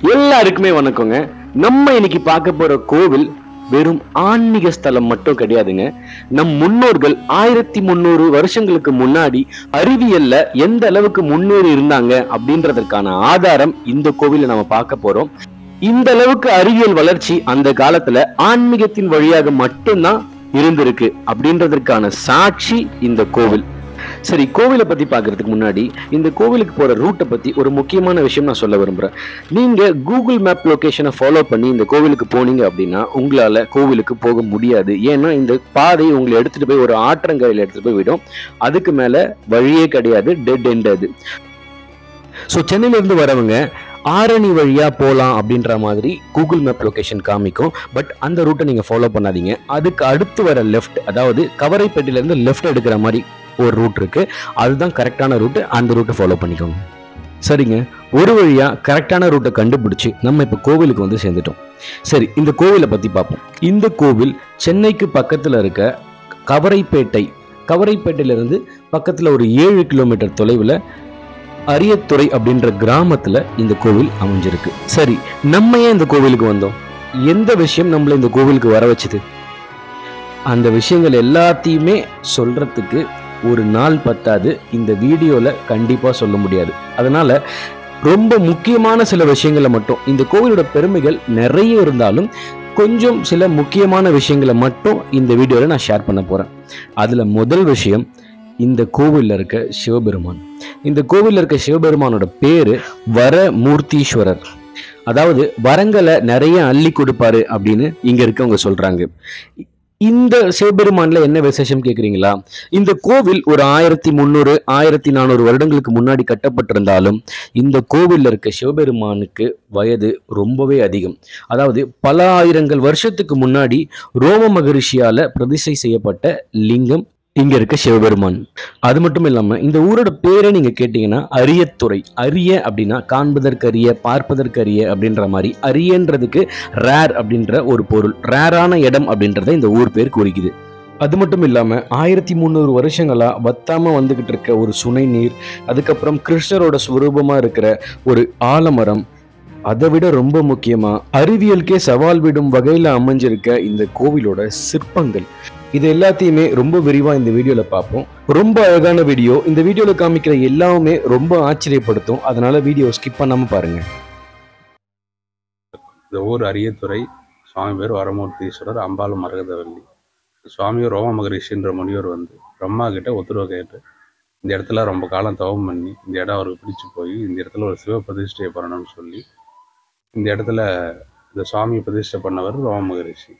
எல்லாருக்குமே வணக்கங்க. நம்ம இன்னைக்கு பார்க்க போற கோவில் வெறும் ஆன்மீக ஸ்தலம் மட்டும் கிடையாதுங்க. நம் முன்னோர்கள் ஆயிரத்தி முந்நூறு வருஷங்களுக்கு முன்னாடி அறிவியல்ல எந்த அளவுக்கு முன்னேறி இருந்தாங்க அப்படின்றதற்கான ஆதாரம் இந்த கோவில நம்ம பார்க்க போறோம். இந்த அளவுக்கு அறிவியல் வளர்ச்சி அந்த காலத்துல ஆன்மீகத்தின் வழியாக மட்டும்தான் இருந்திருக்கு அப்படின்றதற்கான சாட்சி இந்த கோவில். சரி கோவிலை பத்தி பார்க்கறதுக்கு முன்னாடி இந்த கோவிலுக்கு போற ரூட்டை பத்தி ஒரு முக்கியமான விஷயம் நான் சொல்ல விரும்புறேன். நீங்க கூகுள் மேப் லொகேஷனை ஃபாலோ பண்ணி இந்த கோவிலுக்கு போனீங்க அப்படின்னா உங்களால கோவிலுக்கு போக முடியாது. ஏன்னா இந்த பாதை உங்களை எடுத்துட்டு போய் ஒரு ஆற்றங்கரையில் எடுத்துட்டு போய் விடும். அதுக்கு மேல வழியே கிடையாது டெட் எண்ட் அது. ஸோ சென்னையில இருந்து வரவங்க ஆரணி வழியா போகலாம் அப்படின்ற மாதிரி கூகுள் மேப் லொகேஷன் காமிக்கும். பட் அந்த ரூட்டை நீங்க ஃபாலோ பண்ணாதீங்க. அதுக்கு அடுத்து வர லெஃப்ட் அதாவது கவரைப்பேட்டையிலேருந்து லெஃப்ட் எடுக்கிற மாதிரி ஒரு ரூட் இருக்கு. அதுதான் கரெக்டான ரூட்டு அந்த ரூட்டை ஃபாலோ பண்ணிக்கோங்க. சரிங்க? ஒரு வழியா கரெக்டான ரூட்டை கண்டுபிடிச்சு நம்ம இப்போ கோவிலுக்கு வந்து சேர்ந்துட்டோம். சரி இந்த கோவிலை பத்தி பார்ப்போம். இந்த கோவில் சென்னைக்கு பக்கத்துல இருக்க கவரைப்பேட்டை கவரைப்பேட்டையில இருந்து பக்கத்துல ஒரு ஏழு கிலோமீட்டர் தொலைவில் அரியத்துறை அப்படின்ற கிராமத்துல இந்த கோவில் அமைஞ்சிருக்கு. சரி நம்ம ஏன் இந்த கோவிலுக்கு வந்தோம்? எந்த விஷயம் நம்மளை இந்த கோவிலுக்கு வர வச்சுது? அந்த விஷயங்கள் எல்லாத்தையுமே சொல்றதுக்கு ஒரு நாள் பத்தாது இந்த வீடியோவில் கண்டிப்பாக சொல்ல முடியாது. அதனால் ரொம்ப முக்கியமான சில விஷயங்களை மட்டும் இந்த கோவிலோட பெருமைகள் நிறைய இருந்தாலும் கொஞ்சம் சில முக்கியமான விஷயங்களை மட்டும் இந்த வீடியோவில் நான் ஷேர் பண்ண போகிறேன் அதில் முதல் விஷயம் இந்த கோவிலில் இருக்க சிவபெருமான். இந்த கோவிலில் இருக்க சிவபெருமானோட பேர் வரமூர்த்தீஸ்வரர். அதாவது வரங்களை நிறைய அள்ளி கொடுப்பாரு அப்படின்னு இங்கே இருக்கவங்க சொல்கிறாங்க இந்த சிவபெருமான்ல என்ன விசேஷம் கேக்குறீங்களா? இந்த கோவில் ஒரு ஆயிரத்தி முந்நூறு ஆயிரத்தி நானூறு வருடங்களுக்கு முன்னாடி கட்டப்பட்டிருந்தாலும் இந்த கோவில்ல இருக்க சிவபெருமானுக்கு வயது ரொம்பவே அதிகம். அதாவது பல ஆயிரங்கள் வருஷத்துக்கு முன்னாடி ரோம மகரிஷியால பிரதிஷ்டை செய்யப்பட்ட லிங்கம் இங்க இருக்க சிவபெருமான். அது மட்டும் இல்லாம இந்த ஊரோட பேரை நீங்க கேட்டீங்கன்னா அரியத்துறை. அரிய அப்படின்னா காண்பதற்கரிய பார்ப்பதற்கரிய அப்படின்ற மாதிரி. அரியன்றதுக்கு ரேர் அப்படின்ற ஒரு பொருள். ரேரான இடம் அப்படின்றத இந்த ஊர் பேர் குறிக்குது. அது மட்டும் இல்லாமல் ஆயிரத்தி முந்நூறு வருஷங்களாக வத்தாமல் வந்துக்கிட்டு இருக்க ஒரு சுனை நீர் அதுக்கப்புறம் கிருஷ்ணரோட சுரூபமாக இருக்கிற ஒரு ஆலமரம் அதை விட ரொம்ப முக்கியமாக அறிவியலுக்கே சவால் விடும் வகையில் அமைஞ்சிருக்க இந்த கோவிலோட சிற்பங்கள். இது எல்லாத்தையுமே ரொம்ப விரிவாக இந்த வீடியோவில் பார்ப்போம். ரொம்ப அழகான வீடியோ. இந்த வீடியோவில் காமிக்கிற எல்லாமே ரொம்ப ஆச்சரியப்படுத்தும். அதனால வீடியோ ஸ்கிப் பண்ணாமல் பாருங்க. இந்த ஊர் அரியத்துறை சுவாமி பேர் வரமூர்த்தீஸ்வரர் அம்பாள் மரகதவல்லி. சுவாமி ரோம மகரிஷின்ற முனிவர் வந்து பிரம்மா கிட்ட உத்தரவு கேட்டு இந்த இடத்துல ரொம்ப காலம் தவம் பண்ணி இந்த இடம் அவருக்கு பிடிச்சி போய் இந்த இடத்துல ஒரு சிவ பிரதிஷ்டையை பண்ணணும்னு சொல்லி இந்த இடத்துல இந்த சுவாமியை பிரதிஷ்டை பண்ணவர் ரோம மகரிஷி.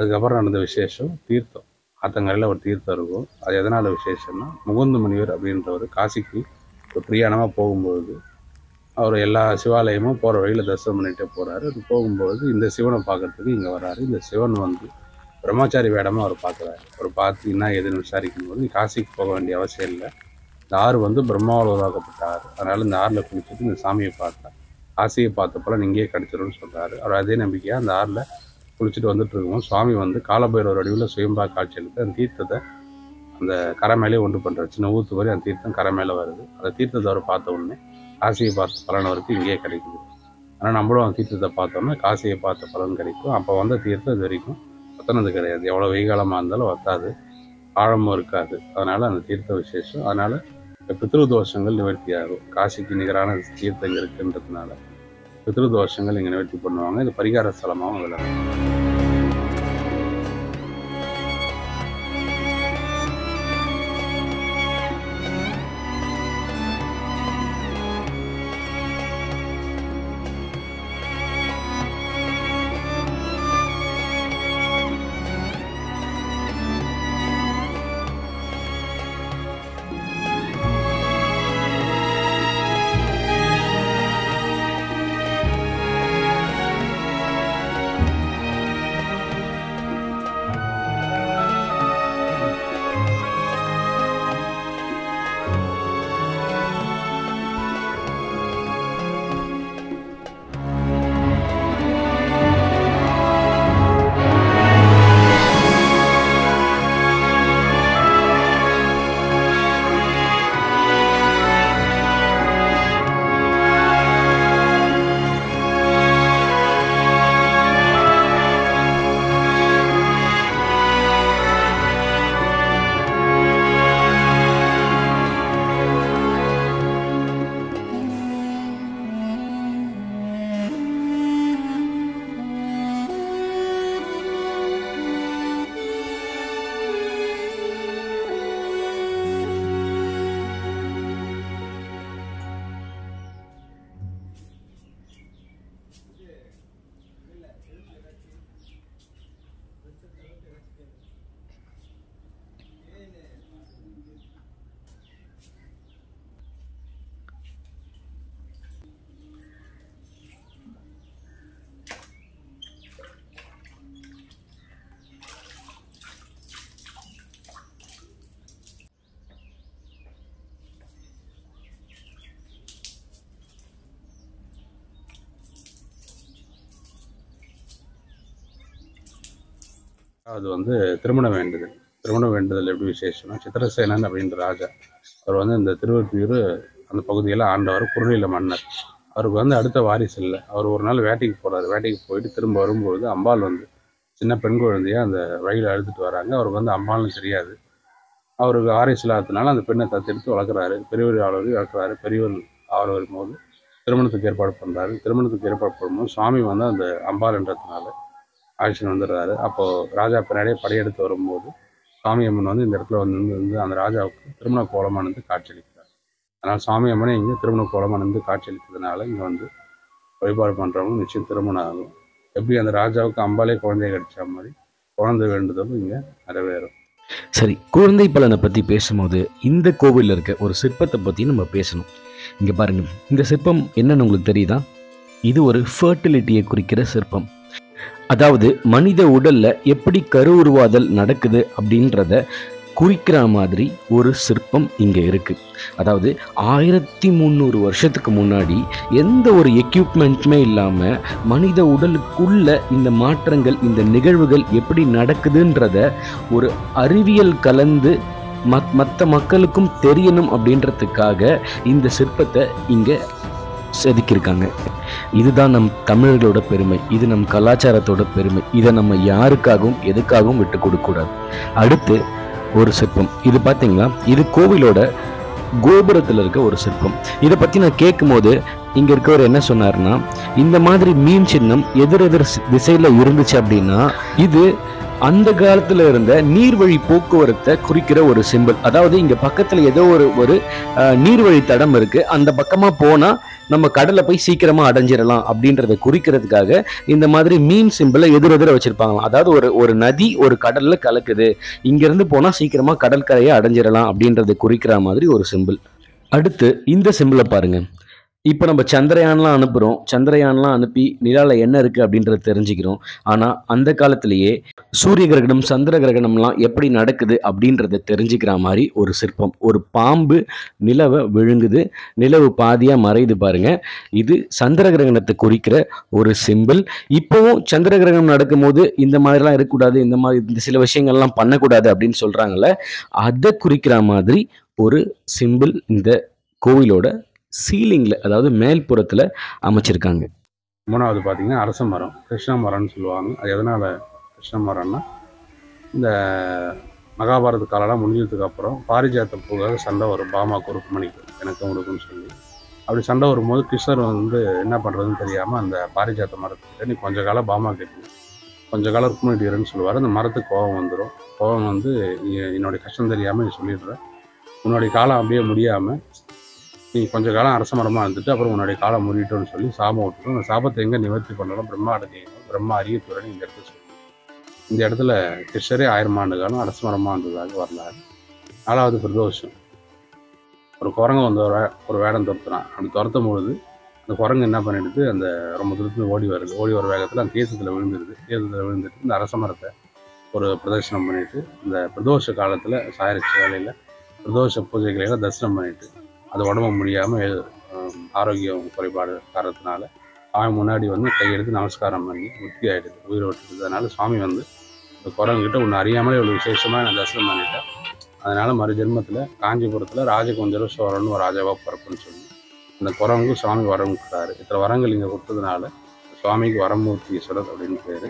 அதுக்கப்புறம் நடந்த விசேஷம் தீர்த்தம். ஆத்தங்கரையில் ஒரு தீர்த்தம் இருக்கும். அது எதனால் விசேஷம்னா முகுந்த முனிவர் அப்படின்றவர் காசிக்கு ஒரு பிரியாணமாக போகும்பொழுது அவர் எல்லா சிவாலயமும் போகிற வழியில் தரிசனம் பண்ணிகிட்டே போகிறாரு அது போகும்போது இந்த சிவனை பார்க்கறதுக்கு இங்கே வராரு. இந்த சிவன் வந்து பிரம்மச்சாரி வேடமாக அவர் பார்க்குறாரு. அவர் பார்த்து என்ன எதுன்னு விசாரிக்கும் போது காசிக்கு போக வேண்டிய அவசியம் இல்லை. இந்த ஆறு வந்து பிரம்மாவில் உருவாக்கப்பட்ட ஆறு அதனால் இந்த ஆறில் குளிச்சுட்டு இந்த சாமியை பார்த்தார். காசியை பார்த்த பலன் இங்கேயே கிடச்சிரும்னு சொல்கிறாரு அவர் அதே நம்பிக்கையாக அந்த ஆறில் குளிச்சுட்டு வந்துட்டு இருக்கோம் சுவாமி வந்து காலபைரவர் வடிவில் சுயம்பா காட்சி எடுத்து அந்த தீர்த்தத்தை அந்த கரை மேலே ஒன்று பண்ணுறாரு சின்ன ஊத்து வரை அந்த தீர்த்தம் கரை மேலே வருது. அந்த தீர்த்தத்தை அவர் பார்த்த உடனே காசியை பார்த்த பலன் வரைக்கும் இங்கேயே கிடைக்குது. ஆனால் நம்மளும் அந்த தீர்த்தத்தை பார்த்தோம்னா காசியை பார்த்த பலன் கிடைக்கும். அப்போ வந்த தீர்த்தம் இது வரைக்கும் வத்தினது கிடையாது. எவ்வளோ வெய்காலமாக இருந்தாலும் வத்தாது ஆழமும் இருக்காது. அதனால் அந்த தீர்த்த விசேஷம். அதனால் பித்ரு தோஷங்கள் நிவர்த்தி ஆகும் காசிக்கு நிகரான தீர்த்தம் இருக்குன்றதுனால. பித்ருதோஷங்கள் இங்கே நிவர்த்தி பண்ணுவாங்க. இது பரிகார ஸ்தலமாகவும் விளங்கும் அது வந்து திருமண வேண்டுதல். திருமண வேண்டுதல் எப்படி விசேஷம்னா சித்திரசேனன் அப்படின்ற ராஜா அவர் வந்து இந்த திருவொற்றியூர் அந்த பகுதியில் ஆண்டவர் குறுநில மன்னர். அவருக்கு வந்து அடுத்த வாரிசு இல்லை. அவர் ஒரு நாள் வேட்டைக்கு போகிறார் வேட்டைக்கு போயிட்டு திரும்ப வரும்பொழுது அம்பாள் வந்து சின்ன பெண் குழந்தையாக அந்த வழியில் அழுத்துட்டு வராங்க. அவருக்கு வந்து அம்பாள்னு தெரியாது. அவருக்கு வாரிசு இல்லாததுனால அந்த பெண்ணை தத்தெடுத்து வளர்க்குறாரு. பெரியவர் ஆளவர் வளர்க்குறாரு. பெரியவர் ஆள் வரும்போது திருமணத்துக்கு ஏற்பாடு பண்ணுறாரு திருமணத்துக்கு ஏற்பாடு பண்ணும்போது சுவாமி வந்து அந்த அம்பாள்ன்றதுனால ஆக்ஷன் வந்துடுறாரு. அப்போது ராஜா பின்னாடியே படையெடுத்து வரும்போது சாமி அம்மன் வந்து இந்த இடத்துல வந்து வந்து அந்த ராஜாவுக்கு திருமண கோலமானது காட்சியளிக்கிறார். அதனால் சாமி அம்மனை இங்கே திருமண கோலமானது காட்சியளித்ததுனால இங்கே வந்து வழிபாடு பண்ணுறவங்க நிச்சயம் திருமணம் ஆகும். எப்படி அந்த ராஜாவுக்கு அம்பாலே குழந்தைய கிடைச்ச மாதிரி குழந்தை வேண்டுதலும் இங்கே நிறைவேறும். சரி குழந்தை பலனை பற்றி பேசும்போது இந்த கோவிலில் இருக்க ஒரு சிற்பத்தை பற்றி நம்ம பேசணும். இங்கே பாருங்க இந்த சிற்பம் என்னன்னு உங்களுக்கு தெரியுதா? இது ஒரு ஃபர்டிலிட்டியை குறிக்கிற சிற்பம். அதாவது மனித உடல்ல எப்படி கரு உருவாதல் நடக்குது அப்படின்றத குறிக்கிற மாதிரி ஒரு சிற்பம் இங்கே இருக்குது அதாவது ஆயிரத்தி முந்நூறு வருஷத்துக்கு முன்னாடி எந்த ஒரு எக்யூப்மெண்ட்டுமே இல்லாமல் மனித உடலுக்குள்ள இந்த மாற்றங்கள் இந்த நிகழ்வுகள் எப்படி நடக்குதுன்றத ஒரு அறிவியல் கலந்து மத் மற்ற மக்களுக்கும் தெரியணும் அப்படின்றதுக்காக இந்த சிற்பத்தை இங்கே செதுக்கியிருக்காங்க இதுதான் நம் தமிழர்களோட பெருமை. இது நம் கலாச்சாரத்தோட பெருமை. இதை நம்ம யாருக்காகவும் எதுக்காகவும் விட்டு கொடுக்கக்கூடாது. அடுத்து ஒரு சிற்பம். இது பார்த்தீங்களா இது கோவிலோட கோபுரத்தில் இருக்க ஒரு சிற்பம். இதை பற்றி நான் கேட்கும்போது இங்கே இருக்கவர் என்ன சொன்னார்னா இந்த மாதிரி மீன் சின்னம் எதிர் எதிர் திசையில் இருந்துச்சு அப்படின்னா இது அந்த காலத்துல இருந்த நீர்வழி போக்குவரத்தை குறிக்கிற ஒரு சிம்பிள் அதாவது இங்க பக்கத்துல ஏதோ ஒரு ஒரு நீர்வழி தடம் இருக்கு. அந்த பக்கமா போனா நம்ம கடலை போய் சீக்கிரமா அடைஞ்சிடலாம் அப்படின்றத குறிக்கிறதுக்காக இந்த மாதிரி மீன் சிம்பிளை எதிரெதிர வச்சிருப்பாங்களாம். அதாவது ஒரு ஒரு நதி ஒரு கடல்ல கலக்குது. இங்கிருந்து போனா சீக்கிரமா கடற்கரையை அடைஞ்சிடலாம் அப்படின்றத குறிக்கிற மாதிரி ஒரு சிம்பிள் அடுத்து இந்த சிம்பிளை பாருங்க. இப்போ நம்ம சந்திரயான்லாம் அனுப்புகிறோம் சந்திரயான்லாம் அனுப்பி நிலாவில் என்ன இருக்குது அப்படின்றத தெரிஞ்சுக்கிறோம். ஆனால் அந்த காலத்திலேயே சூரிய கிரகணம் சந்திர கிரகணம்லாம் எப்படி நடக்குது அப்படின்றத தெரிஞ்சுக்கிற மாதிரி ஒரு சிற்பம். ஒரு பாம்பு நிலவை விழுங்குது. நிலவு பாதியாக மறையுது பாருங்கள் இது சந்திர கிரகணத்தை குறிக்கிற ஒரு சிம்பிள் இப்போவும் சந்திர கிரகணம் நடக்கும்போது இந்த மாதிரிலாம் இருக்கக்கூடாது இந்த மாதிரி இந்த சில விஷயங்கள்லாம் பண்ணக்கூடாது அப்படின்னு சொல்கிறாங்கல்ல அதை குறிக்கிற மாதிரி ஒரு சிம்பிள் இந்த கோவிலோட சீலிங்கில் அதாவது மேல்புறத்தில் அமைச்சிருக்காங்க. மூணாவது பார்த்திங்கன்னா அரச மரம் கிருஷ்ண மரம்னு சொல்லுவாங்க. அது எதனால் கிருஷ்ண மரம்னா இந்த மகாபாரத காலம்லாம் முடிஞ்சதுக்கு அப்புறம் பாரிஜாத்த பூக்காக சண்டை வரும். பாமாக்கு மணிக்கு எனக்கு உங்களுக்குன்னு சொல்லி. அப்படி சண்டை வரும்போது கிருஷ்ணர் வந்து என்ன பண்ணுறதுன்னு தெரியாமல் அந்த பாரிஜாத்த மரத்துக்கிட்ட நீ கொஞ்ச காலம் பாமா கட்டணும் கொஞ்ச காலம் ருக்மணிட்டு சொல்லுவார். அந்த மரத்துக்கு கோபம் வந்துடும் கோபம் வந்து என்னுடைய கஷ்டம் தெரியாமல் நீ சொல்லிடுற. உன்னுடைய காலம் அப்படியே முடியாமல் நீ கொஞ்ச காலம் அரச மரமாக இருந்துட்டு அப்புறம் உன்னுடைய காலம் முடிட்டோன்னு சொல்லி சாபம் விட்டுரும் அந்த சாபத்தை எங்கே நிவர்த்தி பண்ணணும்? பிரம்மா அடையணும் பிரம்மா அரியத்துறன்னு இந்த இடத்துல சொல்லி. இந்த இடத்துல கிருஷ்ணரே ஆயிரம் ஆண்டு காலம் அரச மரமாக இருந்ததாக வரலாறு. நாலாவது பிரதோஷம். ஒரு குரங்கு வந்து ஒரு வே- ஒரு வேடம் துரத்துறான் அப்படி துரத்தும் பொழுது அந்த குரங்கு என்ன பண்ணிடுது? அந்த ரொம்ப தூரத்துல ஓடி வருது. ஓடி வர வேகத்தில் அந்த தீர்த்தத்தில் விழுந்துருது. தீர்த்தத்தில் விழுந்துட்டு இந்த அரச மரத்தை ஒரு பிரதர்ஷனம் பண்ணிட்டு இந்த பிரதோஷ காலத்தில் சாயரிச்ச வேலையில் பிரதோஷ பூஜைகளையெல்லாம் தரிசனம் பண்ணிட்டு அது உடம்பு முடியாமல் ஆரோக்கியம் குறைபாடு காரணத்தினால சாமி முன்னாடி வந்து கையெடுத்து நமஸ்காரம் பண்ணி முத்தி ஆகிடுது உயிர் விட்டுருது சுவாமி வந்து இந்த குரங்கிட்ட ஒன்று அறியாமலே இவ்வளோ விசேஷமாக நான் தரிசனம் பண்ணிட்டேன். அதனால் மறு ஜென்மத்தில் காஞ்சிபுரத்தில் சோழன் ஒரு ராஜாவாக பிறப்புன்னு சொல்லி அந்த குரங்கு சுவாமி வரம் கொடுத்தாரு. இத்தனை வரங்கள் இங்கே கொடுத்ததுனால சுவாமிக்கு வரமூர்த்தி ஈஸ்வரர் அப்படின்னு பேர்.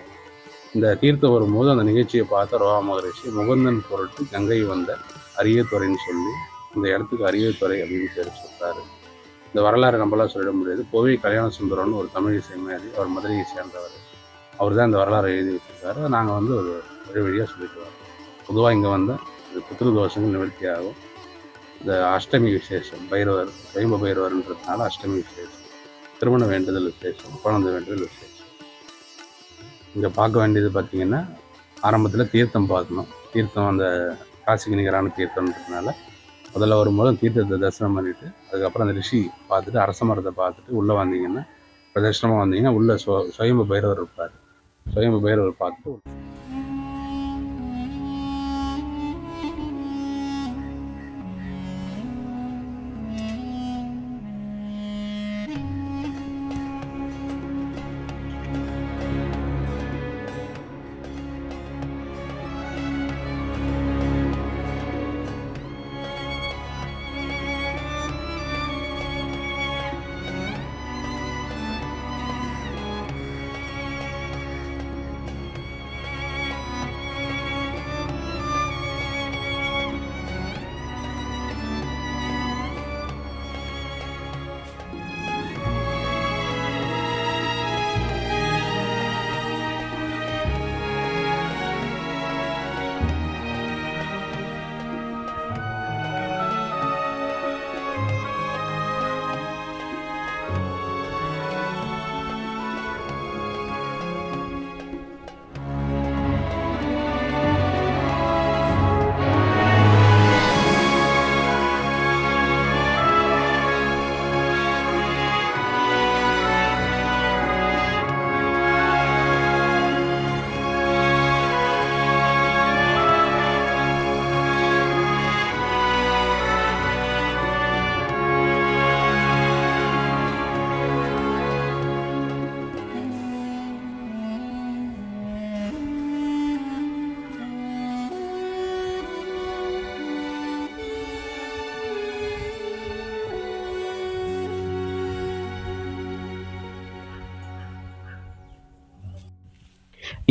இந்த தீர்த்தம் வரும்போது அந்த நிகழ்ச்சியை பார்த்த ரோவா மகரிஷி முகுந்தன் பொருட்டு கங்கை வந்த அரியத்துறைன்னு சொல்லி இந்த இடத்துக்கு அரியத்துறை அப்படின்னு பேர் சொல்கிறார் இந்த வரலாறு நம்மளாம் சொல்லிட முடியாது. கோவை கல்யாண சுந்தரம்னு ஒரு தமிழ் இசைமாரி அவர் மதுரையை சேர்ந்தவர். அவர் தான் இந்த வரலாறு எழுதி வச்சிருக்காரு. நாங்கள் வந்து ஒரு வழி வழியாக சொல்லிட்டு வரோம். பொதுவாக இங்கே வந்தால் இது புத்திர தோஷங்கள் நிவர்த்தி ஆகும் இந்த அஷ்டமி விசேஷம் பைரவர் வைம்ப பைரவர்ன்றதுனால அஷ்டமி விசேஷம். திருமண வேண்டுதல் விசேஷம் குழந்தை வேண்டுதல் விசேஷம். இங்கே பார்க்க வேண்டியது பார்த்திங்கன்னா ஆரம்பத்தில் தீர்த்தம் பார்க்கணும். தீர்த்தம் அந்த காசிக்கு நிகரான தீர்த்தம்ன்றதுனால முதல்ல வரும்போது தீர்த்தத்தை தரிசனம் பண்ணிட்டு அதுக்கப்புறம் அந்த ரிஷி பார்த்துட்டு அரச மரத்தை பார்த்துட்டு உள்ளே வந்தீங்கன்னா பிரதர்ஷனமாக வந்தீங்கன்னா உள்ள சுவ சுயம்பு பைரவர் இருப்பார். சுயம்பு பைரவர் பார்த்துட்டு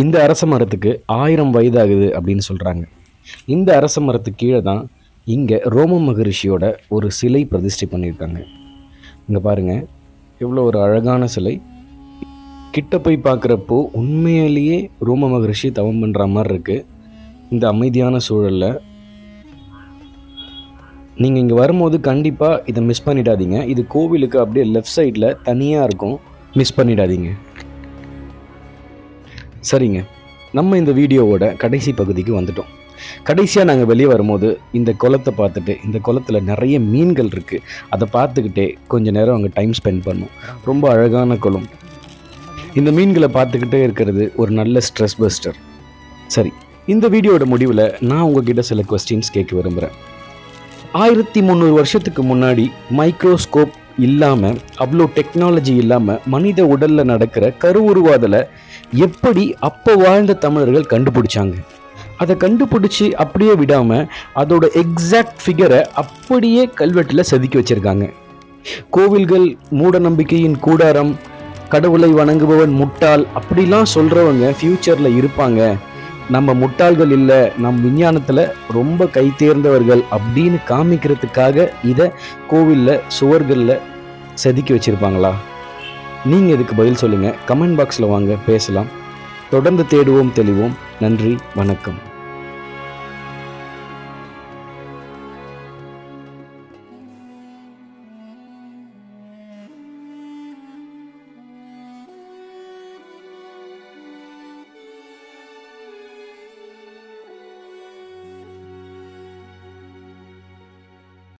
இந்த அரச மரத்துக்கு ஆயிரம் வயதாகுது அப்படின்னு சொல்கிறாங்க இந்த அரச மரத்துக்கு கீழே தான் இங்கே ரோம மகரிஷியோட ஒரு சிலை பிரதிஷ்டை பண்ணியிருக்காங்க. இங்கே பாருங்கள் எவ்வளோ ஒரு அழகான சிலை. கிட்ட போய் பார்க்குறப்போ உண்மையிலேயே ரோம மகரிஷி தவம் பண்ணுற மாதிரி இருக்குது இந்த அமைதியான சூழலில் நீங்கள் இங்கே வரும்போது கண்டிப்பாக இதை மிஸ் பண்ணிடாதீங்க. இது கோவிலுக்கு அப்படியே லெஃப்ட் சைடில் தனியாக இருக்கும். மிஸ் பண்ணிடாதீங்க. சரிங்க. நம்ம இந்த வீடியோவோட கடைசி பகுதிக்கு வந்துட்டோம். கடைசியாக நாங்கள் வெளியே வரும்போது இந்த குளத்தை பார்த்துட்டு இந்த குளத்தில் நிறைய மீன்கள் இருக்குது அதை பார்த்துக்கிட்டே கொஞ்ச நேரம் அங்கே டைம் ஸ்பெண்ட் பண்ணோம். ரொம்ப அழகான குளம். இந்த மீன்களை பார்த்துக்கிட்டே இருக்கிறது ஒரு நல்ல ஸ்ட்ரெஸ் பஸ்டர் சரி இந்த வீடியோட முடிவில் நான் உங்ககிட்ட சில கொஸ்டின்ஸ் கேட்க விரும்புகிறேன் ஆயிரத்தி முந்நூறு வருஷத்துக்கு முன்னாடி மைக்ரோஸ்கோப் இல்லாமல் அவ்வளோ டெக்னாலஜி இல்லாமல் மனித உடலில் நடக்கிற கருவுருவாதலை எப்படி அப்போ வாழ்ந்த தமிழர்கள் கண்டுபிடிச்சாங்க? அதை கண்டுபிடிச்சி அப்படியே விடாமல் அதோட எக்ஸாக்ட் ஃபிகரை அப்படியே கல்வெட்டில் செதுக்கி வச்சுருக்காங்க. கோவில்கள் மூட நம்பிக்கையின் கூடாரம் கடவுளை வணங்குபவன் முட்டாள் அப்படிலாம் சொல்கிறவங்க ஃப்யூச்சரில் இருப்பாங்க. நம்ம முட்டாள்கள் இல்லை நம் விஞ்ஞானத்தில் ரொம்ப கை தேர்ந்தவர்கள் அப்படின்னு காமிக்கிறதுக்காக இதை கோவிலில் சுவர்களில் செதுக்கி வச்சுருப்பாங்களா? நீங்கள் இதுக்கு பதில் சொல்லுங்கள் கமெண்ட் பாக்ஸில் வாங்க பேசலாம். தொடர்ந்து தேடுவோம் தெளிவோம். நன்றி வணக்கம்.